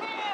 Yeah.